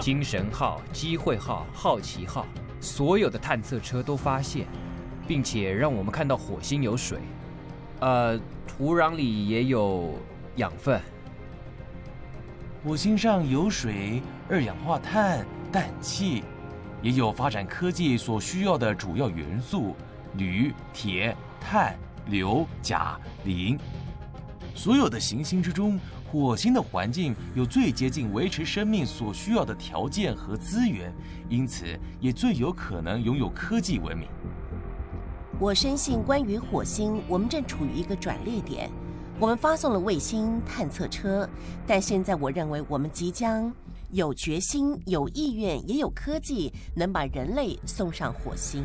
精神号、机会号、好奇号，所有的探测车都发现，并且让我们看到火星有水，呃，土壤里也有养分。火星上有水、二氧化碳、氮气，也有发展科技所需要的主要元素：铝、铁、碳、硫、钾、磷。所有的行星之中，火星的环境有最接近维持生命所需要的条件和资源，因此也最有可能拥有科技文明。我深信，关于火星，我们正处于一个转捩点。我们发送了卫星探测车，但现在我认为我们即将有决心、有意愿，也有科技，能把人类送上火星。